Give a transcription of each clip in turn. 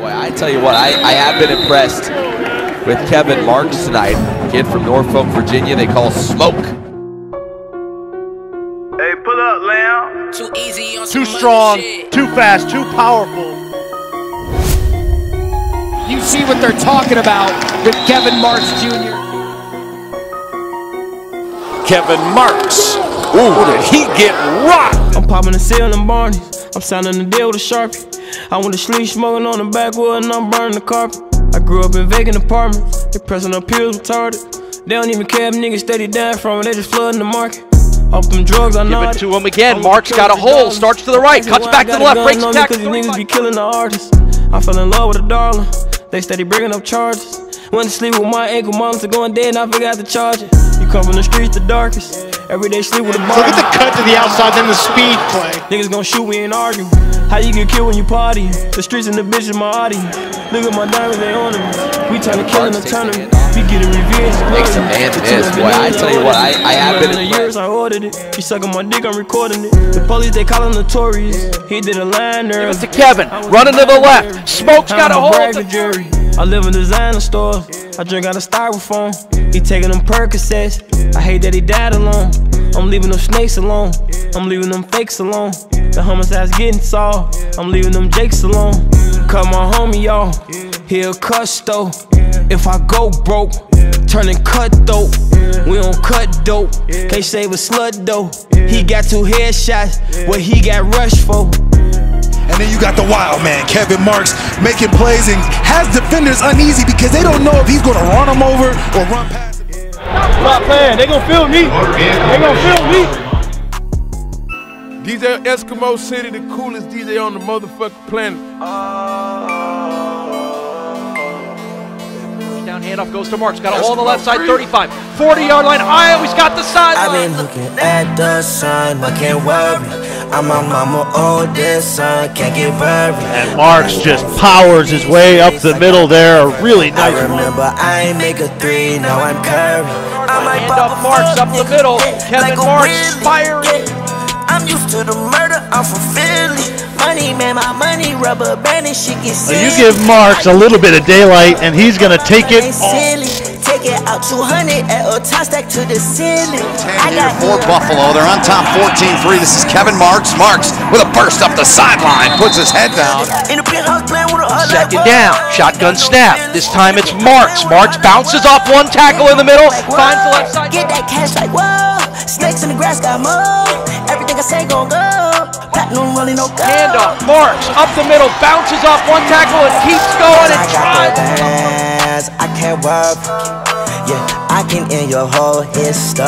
Boy, I tell you what, I, I have been impressed with Kevin Marks tonight. Kid from Norfolk, Virginia, they call Smoke. Hey, pull up, Lamb. Too easy on Too strong, shit. too fast, too powerful. You see what they're talking about with Kevin Marks Jr. Kevin Marks. Ooh, did he get rocked? I'm popping the seal in Barney's. I'm signing the deal with a Sharpie. I went to sleep smoking on the backwood and I'm burning the carpet. I grew up in vacant apartments. They pressing up pills retarded. They don't even care if niggas steady dying from it. They just flooding the market. Off them drugs, I know. Give it to him again. Marks got a hole. Starts to the right. Cuts back to the left. Breaks attack. these niggas be killing the artists. I fell in love with a darling. They steady bringing up charges. Went to sleep with my ankle monster going dead and I forgot to charge it. Come from the streets, the darkest. Every day sleep with a bar. Look at the cut to the outside, then the speed play. Niggas gon' shoot, we ain't arguing. How you get killed when you party? The streets and the bitches my audience. Look at my diamonds, they on them. We turn to killing the tournament. We get a revenge. Makes a man miss. Boy, I tell you what, I, I have been In the years I ordered it. He sucking my dick, I'm recording it. The police, they call him notorious. He did a line there. To Kevin. Running to the left. Smoke's got a hold. I live in designer stores. I drink out of styrofoam. He taking them Percocets. I hate that he died alone. I'm leaving them snakes alone. I'm leaving them fakes alone. The homicide's getting solved. I'm leaving them jakes alone. Cut my homie y'all. He a custo. If I go broke, turning cut dope. We don't cut dope. Can't save a slut though. He got two headshots. What he got rushed for? And then you got the wild man, Kevin Marks, making plays and has defenders uneasy because they don't know if he's going to run them over or run past him. Stop playing. They gonna feel me. They gonna feel me. DJ Eskimo City, the coolest DJ on the motherfucking planet. Down handoff goes to Marks. Got a hole on the left side, 35. 40 yard line. I always got the I've been sideline. looking at the sun, but can't worry. I'm my mama oldest son, can't get worried. And Marks just powers his way up the middle there. A really I nice remember I ain't make a three, now I'm Curry. I might Handoff a Marks up the middle. Kevin like Marks firing. I'm used to the murder, I'm from Philly. Money, man, my money, rubber band and get So silly. you give Marks a little bit of daylight, and he's going to take it all. Silly. Take it out 200 at a top stack to the ceiling. I got for Buffalo. They're on top 14-3. This is Kevin Marks. Marks with a burst up the sideline, puts his head down. in the penthouse playing with a hard Second down, shotgun snap. This time it's Marks. Marks bounces off one tackle in the middle, finds the left side. Get that cash like whoa. Snakes in the grass got more. Everything I say gon' go. Platinum rolling no go. Handoff, Marks up the middle, bounces off one tackle and keeps going and I got tries. Can't work. Yeah, I can end your whole history.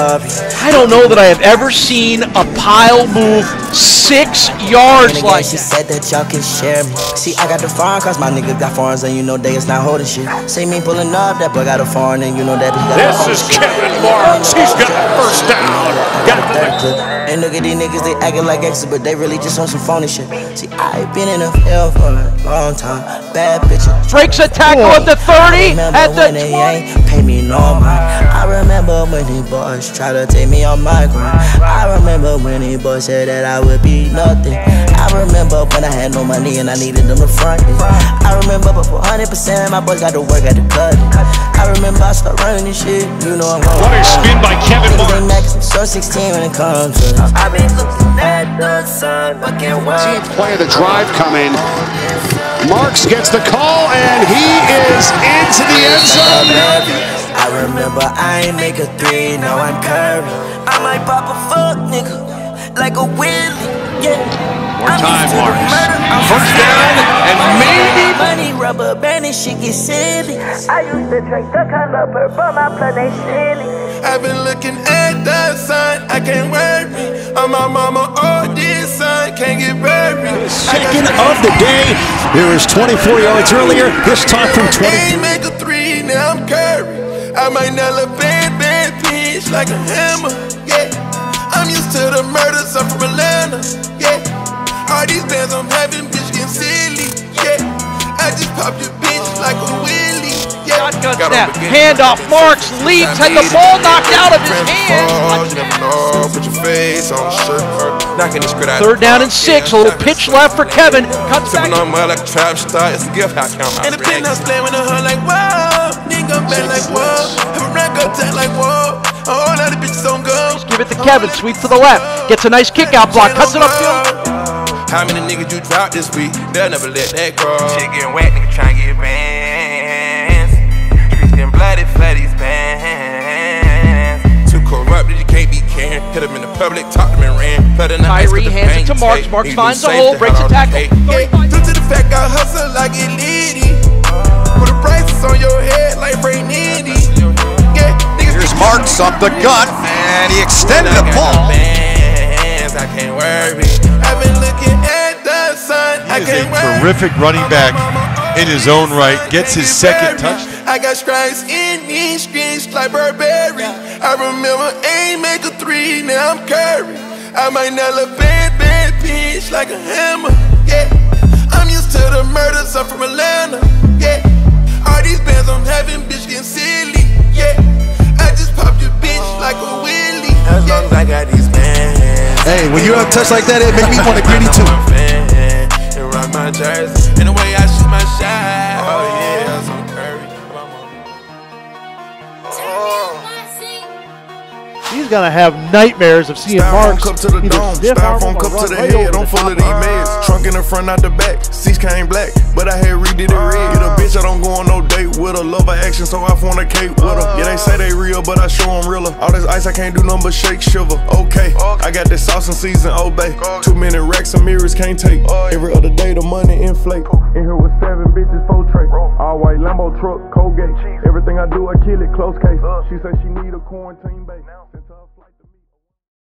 I don't know that I have ever seen a pile move six yards again, like she that. said that y'all can share me. See, I got the foreign cause my niggas got foreigns and you know they is not holding shit. See me pulling up, that boy got a foreign and you know that he got This a is Kevin Marks. He's got the first down. Got the And look at these niggas, they acting like exes, but they really just on some phony shit. See, I ain't been in the field for a long time. Bad bitches. Breaks a tackle at the 30, at the when they 20. ain't pay me no mind. I remember when these boys tried to take me on my grind. I remember when these boys said that I would be nothing. I remember when I had no money and I needed them to front it. I remember before 100% my boys got to work at the cut. I remember I started running this shit. You know I'm going. What a spin by Kevin Niggas ain't so 16 when it comes to this. I've been looking at the sun, but can't work. Play of the drive coming. Marks gets the call, and he is into the end zone. I remember I ain't make a three, now I'm Curry. I might pop a fuck nigga like a Willie. Yeah. More I'm time, used to the I'm First from down, and maybe Money, rubber band, and shit get silly. I used to drink the color purple, my blood ain't silly. I've been looking at the sun, I can't worry. I'm my mama oldest son, can't get buried. second of the day. There was 24 yards earlier. This time from 20. Ain't make a three, now I'm Curry. I might nail a bad, bad pitch like a hammer, yeah. I'm used to the murders, I'm from Atlanta, yeah. All these bands I'm having, bitch, getting silly, yeah. I just pop your bitch like a wheelie, yeah. Shotgun snap, up again. handoff, Marks leaps, had the ball knocked out of his hands. You never know, put your face on the shirt. Knocking the. Third down and six. A little pitch left for Kevin. Cuts back. Sipping on mud like a trap star. It's a gift. How count And the penthouse playing with a hunt like whoa. Nigga back like whoa. Have a rack up tight like whoa. A whole lot of bitches on go. Give it to Kevin. Sweep to the left. Gets a nice kick out block. Cuts it upfield. How many niggas you dropped this week? They'll never let that grow. Shit getting wet, nigga trying to get bands. Streets getting bloody for these bands. Too corrupt that you can't be caring. Hit him in the public, talk to him and ran. Flood in the ice Tyree with the hands it to Marks. Marks finds a hole, breaks a tackle. cake. Due to the fact I hustle like it litty. Prices on your head like Ray Nitty. Yeah, Here's Marks up the gut, and he extended the. Bands, I can't worry. I've been looking at the sun. I He is a terrific running back in his own right. Gets his second touch. I got stripes in these streets like Burberry. I remember aim make a three, now I'm Curry. I might nail a bad, bad bitch like a hammer. Yeah, I'm used to the murders. I'm from Atlanta. Hey, when you're touch like that, it make me want to gritty too. Gonna have nightmares of seeing Styrofoam Marks cup to the dome, stiff arm him styrofoam cup to the right head. over I'm the full top of these of- meds. Trunk in the front, not the back. Seats came black, but I had redid it ah. red. Get a bitch, I don't go on no date with her. Love her action, so I fornicate with her. Yeah, they say they real, but I show them realer. All this ice, I can't do nothing but shake, shiver. Okay, I got this sauce and season, obey. Too many racks and mirrors can't take. Every other day, the money inflate. In here with seven bitches, four tray. All white Lambo truck, Colgate. Everything I do, I kill it, close case. She said she need a quarantine bait.